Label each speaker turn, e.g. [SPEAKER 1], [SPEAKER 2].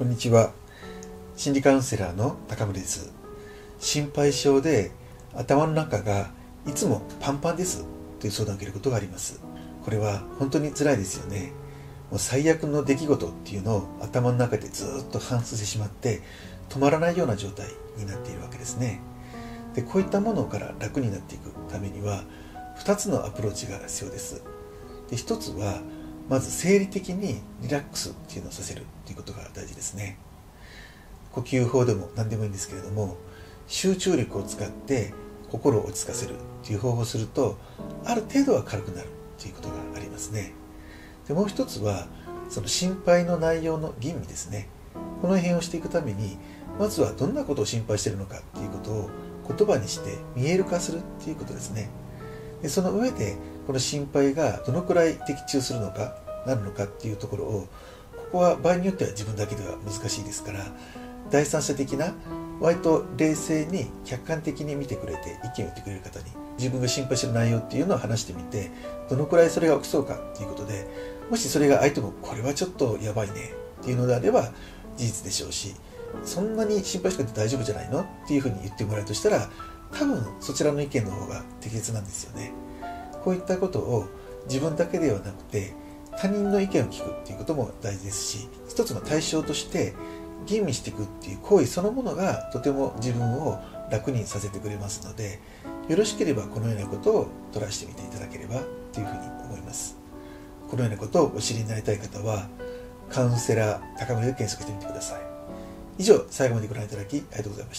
[SPEAKER 1] こんにちは。心理カウンセラーの高村です。心配性で頭の中がいつもパンパンです。という相談を受けることがあります。これは本当に辛いですよね。もう最悪の出来事っていうのを頭の中でずっと反芻してしまって止まらないような状態になっているわけですね。でこういったものから楽になっていくためには2つのアプローチが必要です。で1つはまず生理的にリラックスっていうのをさせるっていうことが大事ですね。呼吸法でも何でもいいんですけれども集中力を使って心を落ち着かせるっていう方法をするとある程度は軽くなるっていうことがありますね。でもう一つはその心配の内容の吟味ですね。この辺をしていくためにまずはどんなことを心配しているのかっていうことを言葉にして見える化するっていうことですね。でその上でこの心配がどのくらい的中するのかなるのかっていうところをここは場合によっては自分だけでは難しいですから第三者的な割と冷静に客観的に見てくれて意見を言ってくれる方に自分が心配してる内容っていうのを話してみてどのくらいそれが起きそうかっていうことでもしそれが相手もこれはちょっとやばいねっていうのであれば事実でしょうしそんなに心配しなくて大丈夫じゃないのっていうふうに言ってもらえるとしたら多分そちらの意見の方が適切なんですよね。こういったことを自分だけではなくて他人の意見を聞くっていうことも大事ですし一つの対象として吟味していくっていう行為そのものがとても自分を楽にさせてくれますのでよろしければこのようなことをトライしてみていただければというふうに思いますこのようなことをお知りになりたい方はカウンセラー高めで検索してみてください。以上最後までご覧いただきありがとうございました。